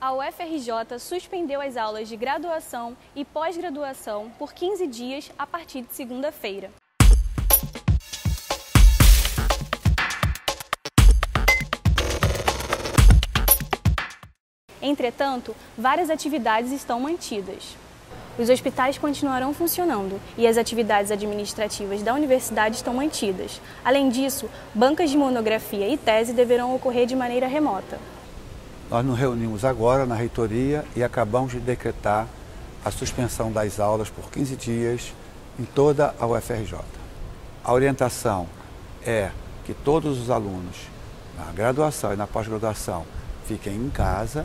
a UFRJ suspendeu as aulas de graduação e pós-graduação por 15 dias a partir de segunda-feira. Entretanto, várias atividades estão mantidas. Os hospitais continuarão funcionando e as atividades administrativas da universidade estão mantidas. Além disso, bancas de monografia e tese deverão ocorrer de maneira remota. Nós nos reunimos agora na reitoria e acabamos de decretar a suspensão das aulas por 15 dias em toda a UFRJ. A orientação é que todos os alunos na graduação e na pós-graduação fiquem em casa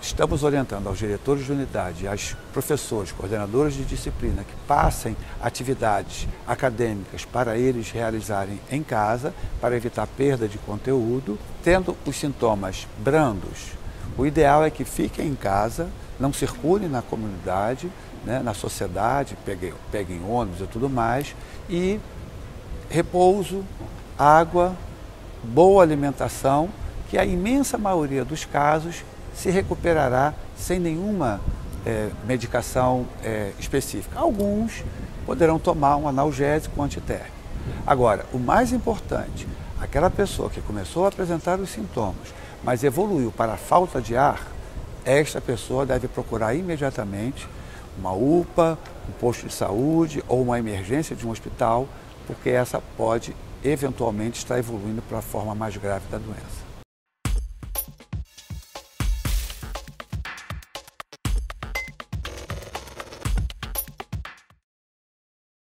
estamos orientando aos diretores de unidade, aos professores, coordenadores de disciplina que passem atividades acadêmicas para eles realizarem em casa, para evitar perda de conteúdo, tendo os sintomas brandos. O ideal é que fiquem em casa, não circulem na comunidade, né, na sociedade, peguem, peguem ônibus e tudo mais, e repouso, água, boa alimentação, que a imensa maioria dos casos se recuperará sem nenhuma é, medicação é, específica. Alguns poderão tomar um analgésico antitérmico. Agora, o mais importante, aquela pessoa que começou a apresentar os sintomas, mas evoluiu para falta de ar, esta pessoa deve procurar imediatamente uma UPA, um posto de saúde ou uma emergência de um hospital, porque essa pode eventualmente estar evoluindo para a forma mais grave da doença.